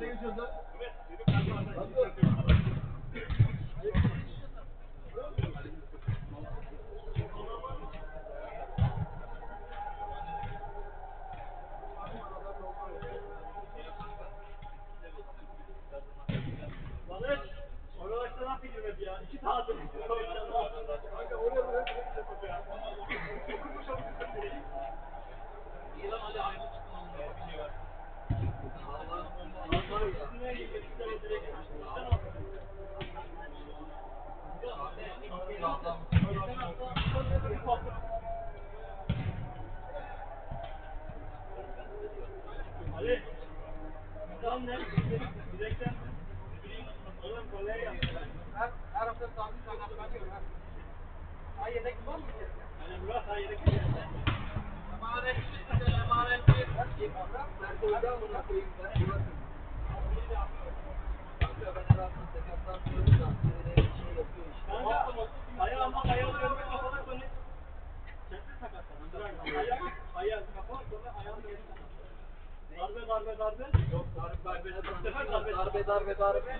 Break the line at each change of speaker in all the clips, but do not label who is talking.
Ne
geçiyoruz lan?
Darbe darbe darbe.
Yok darbe darbe.
Darbe
darbe darbe.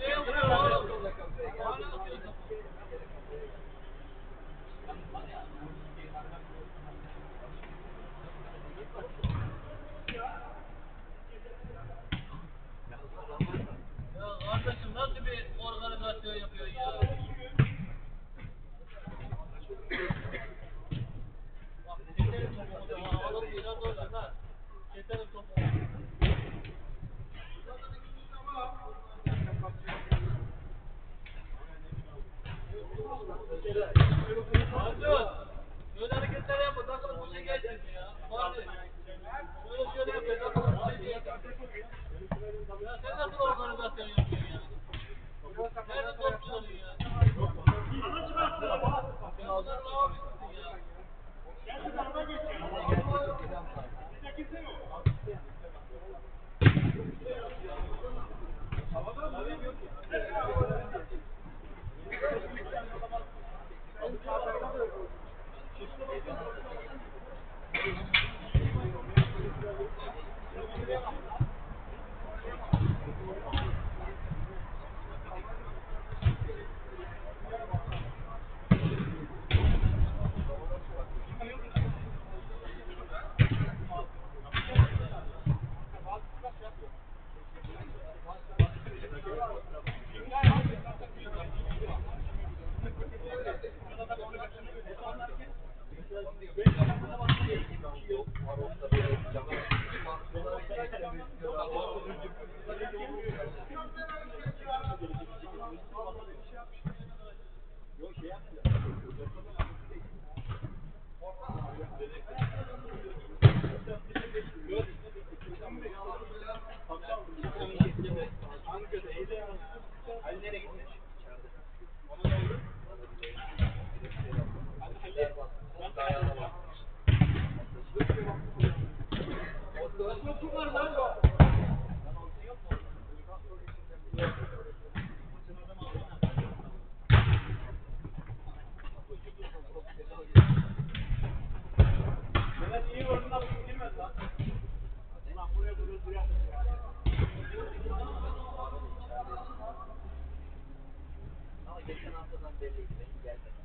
geçen haftadan belliydi benim gelmedim.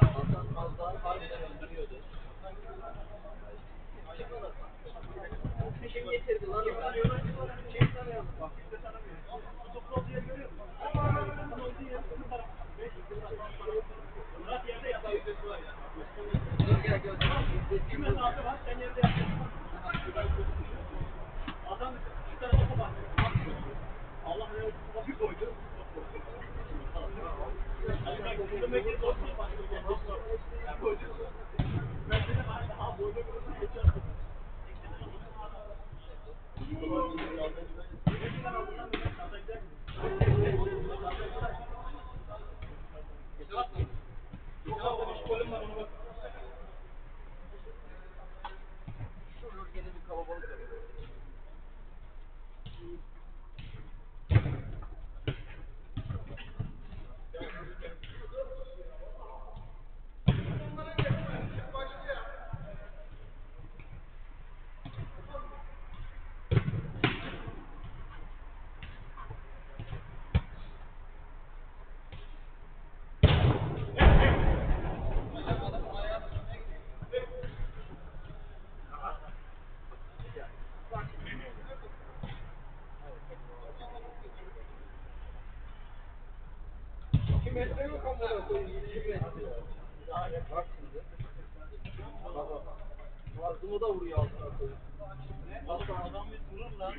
Hasan Kazdağ'ı harbiden öldürüyordu. Çıkmadı. Kim getirdi lan onu?
Kim tanıyalım bak. Biz de tanımıyoruz. Toplu olduğu yeri görüyor musun? Toplu olduğu yeri kırmızı taraf. Murat yerde yatağı yüzdesi var ya.
Dur gel gözüm.
Kim mesafe var? Sen yerde yatağı. Thank you.
2 metre yok amına koyayım. 2 metre. Bak şimdi. Bak bak. Ağzımı da vuruyor altına koyayım.
Oğlum adam bir durur lan.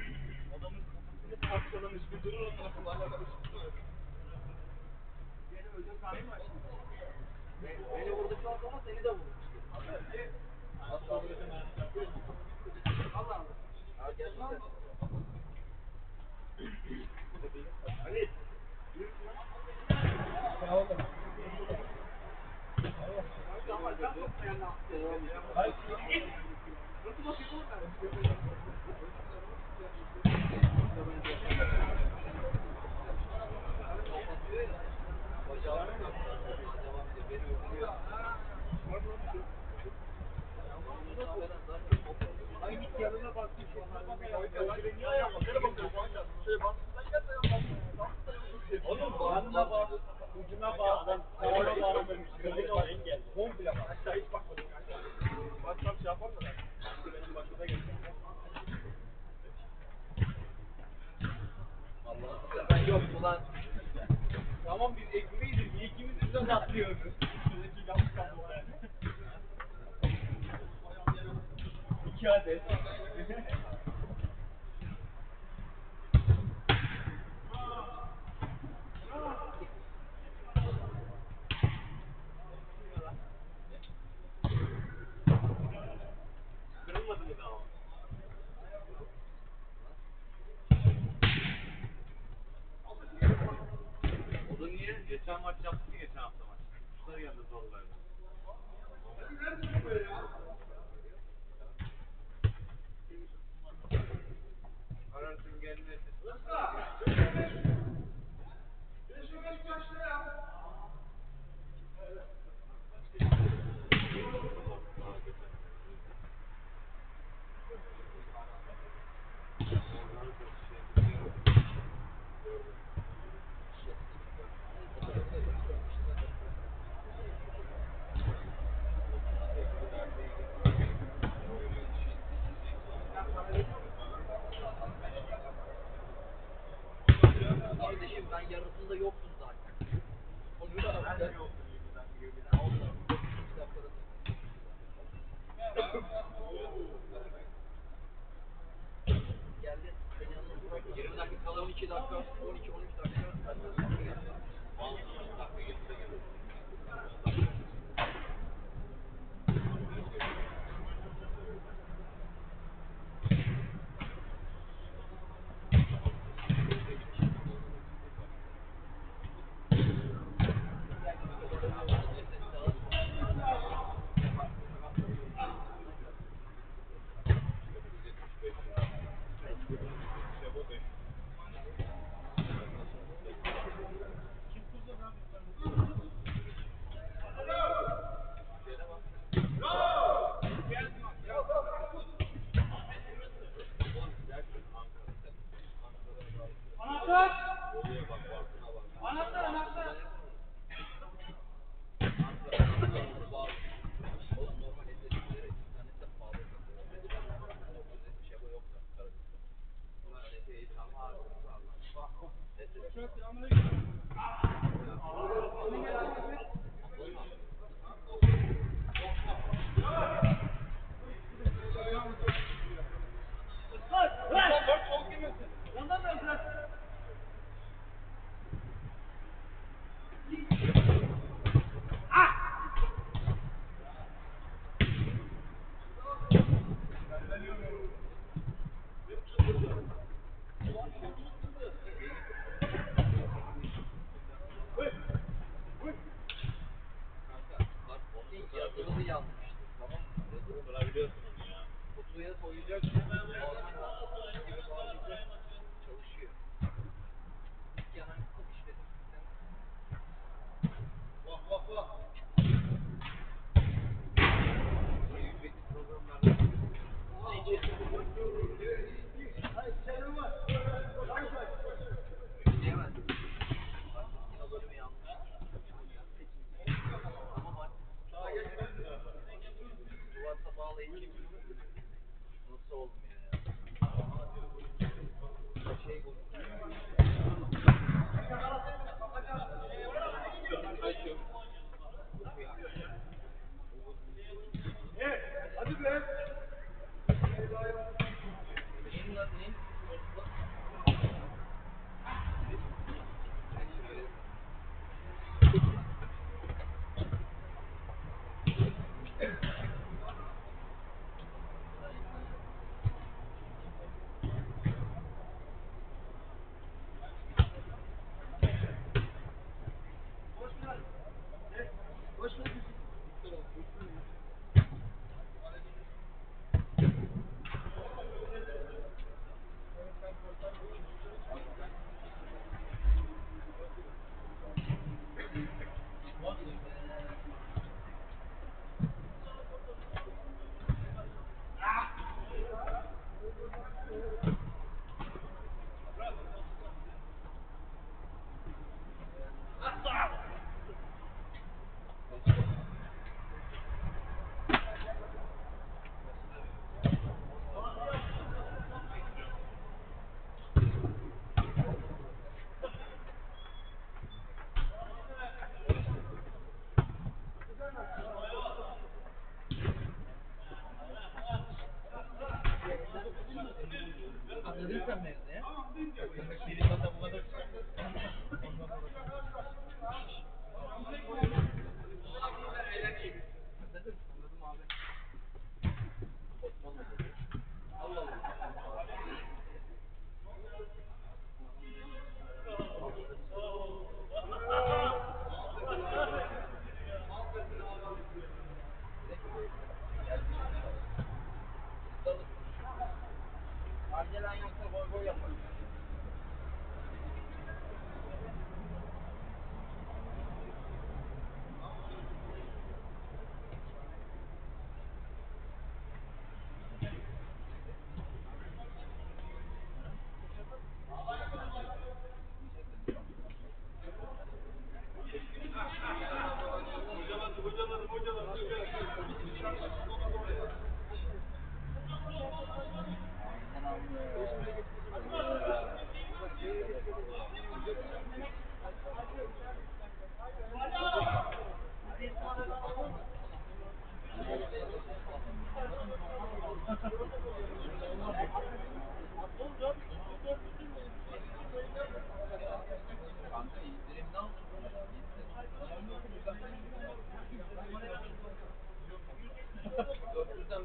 Adamın kafasını parçalamış bir durur sonra hala karıştırıyor. Beni ödül kahve mi açtın?
Beni vurduktan sonra seni de vurur. Allah Ha gerçekten.
Ali. Oğlum ben? Ay
yok ulan.
Tamam biz ekmeğiz. Niye ikimiz yüzden atlıyoruz? Şuradaki yanlış kaldı yani. İki adet. Kırılmadı mı daha?
O da niye? Geçen maç yaptık ya geçen hafta maç. Kuşlar geldi zorlardı.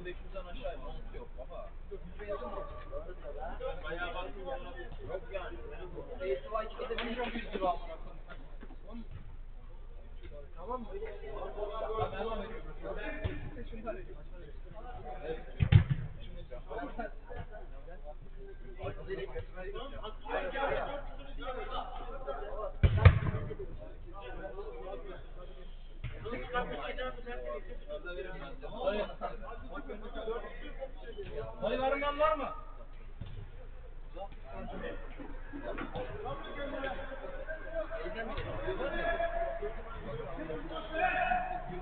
1500'den aşağı mont yok ama.
Bayağı baktım ya. Yok yani.
ASY 2'de 1200 lira amına koyayım. Tamam mı? Ben devam ediyorum.
Dayı varından var mı?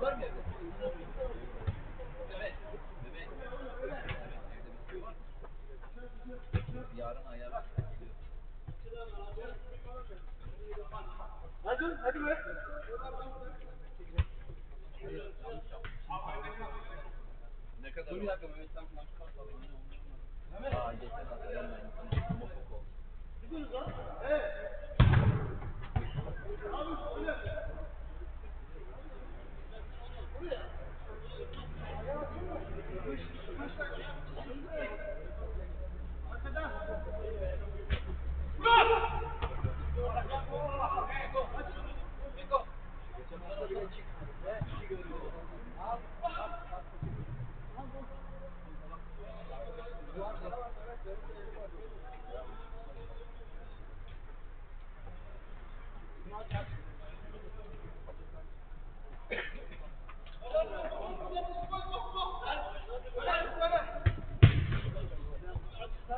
Var mı evde? Evet. Evet. Yarın ayar.
Hadi hadi be.
Ne kadar? Dur bir dakika Mehmet sen maç kalkalım. Aa geçen hafta ben homofok oldum.
Bas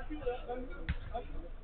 Altyazı M.K.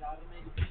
Yardıma gitmiş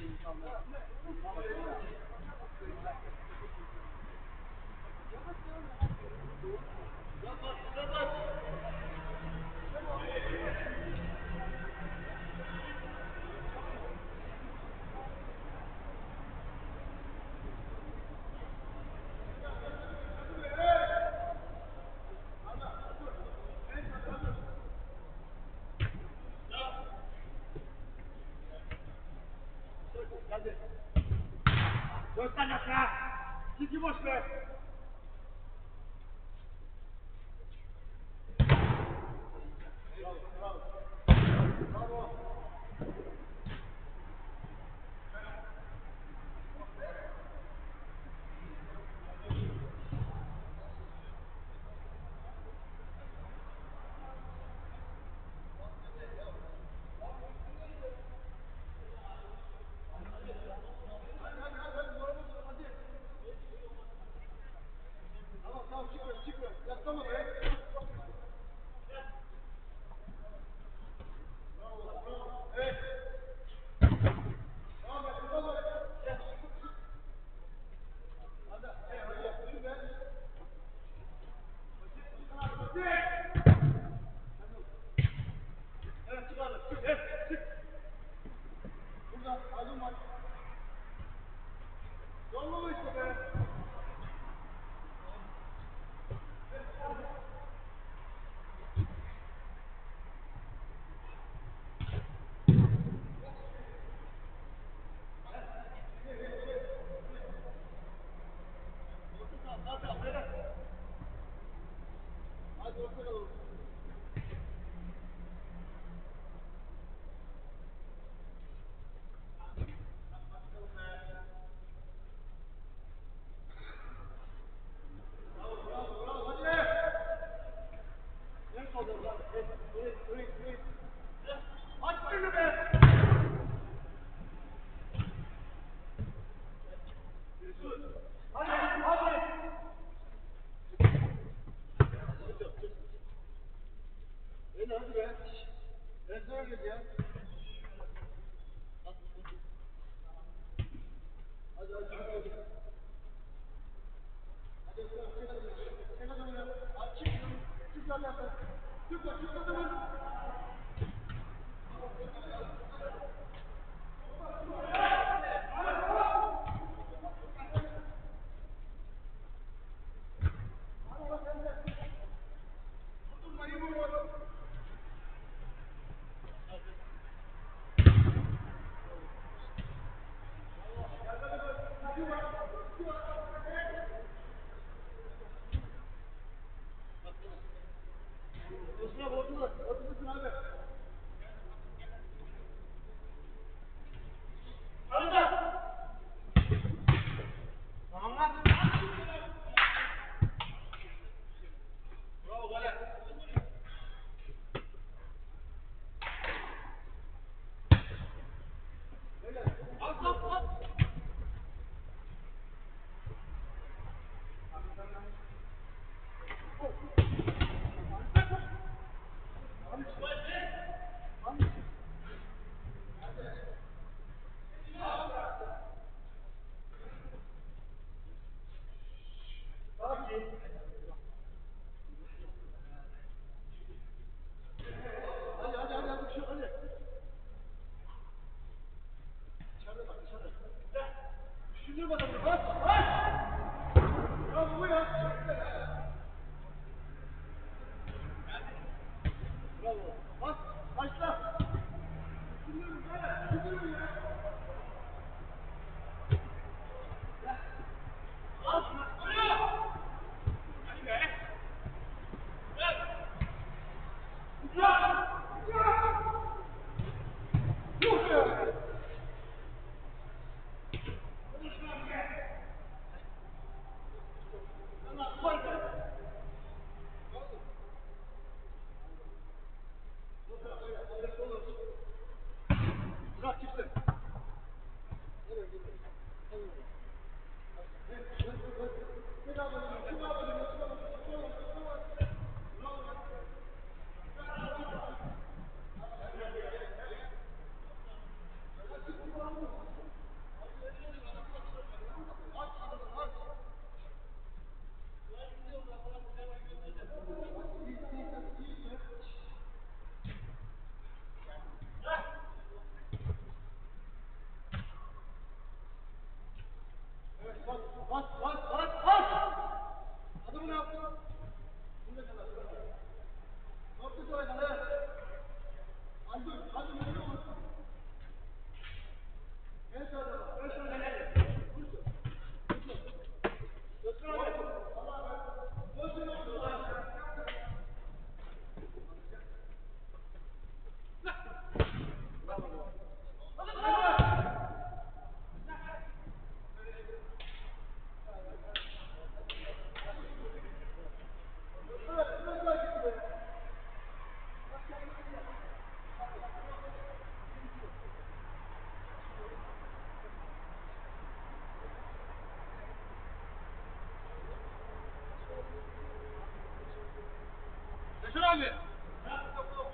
abi.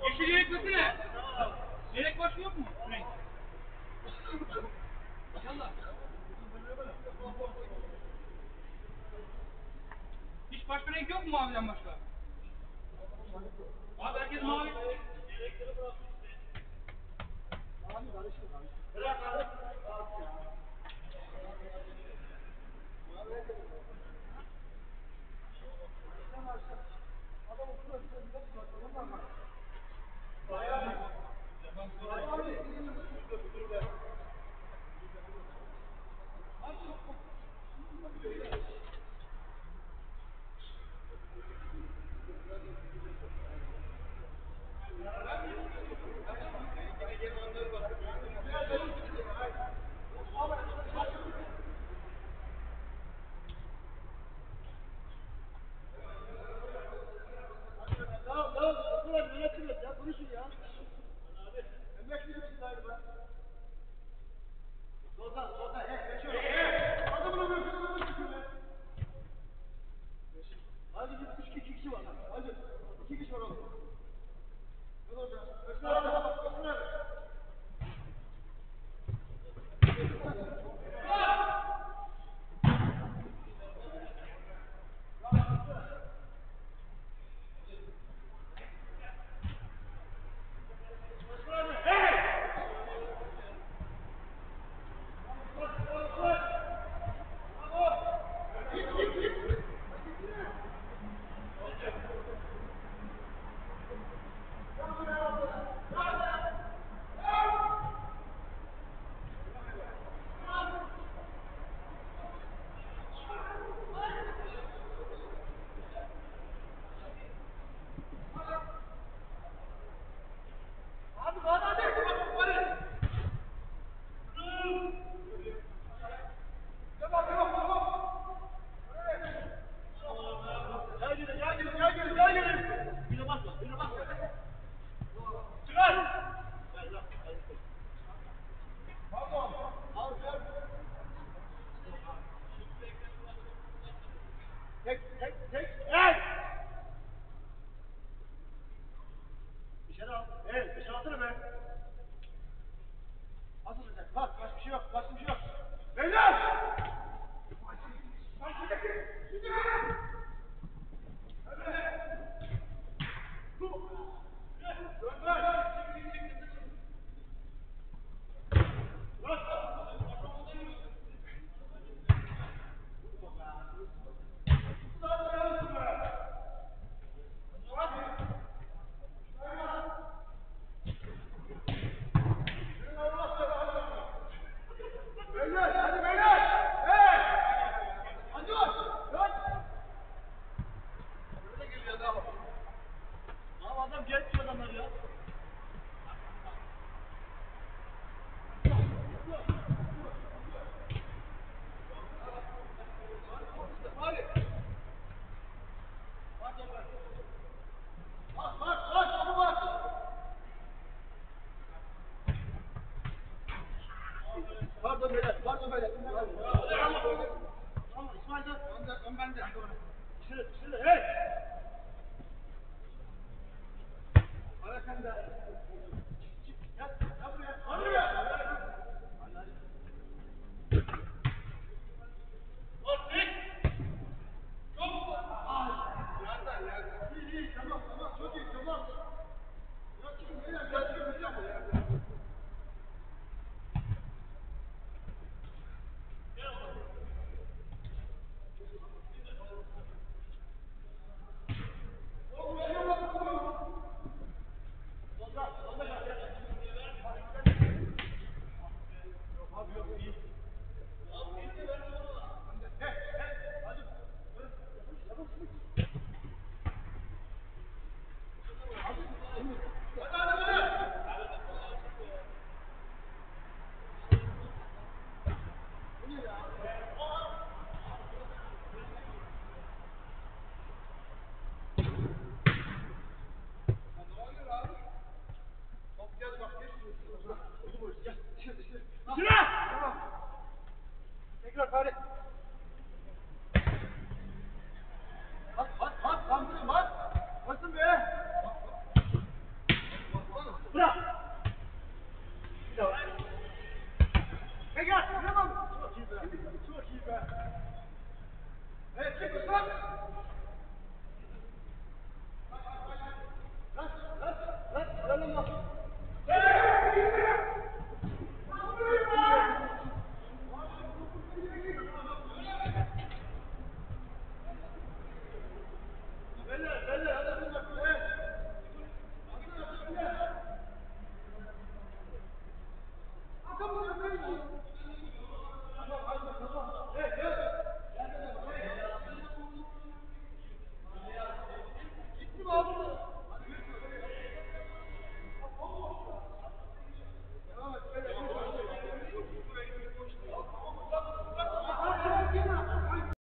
Yeşil yelek versene. Yelek başka yok mu? Renk. Yallah. Hiç başka renk yok mu maviden başka? Abi herkes mavi.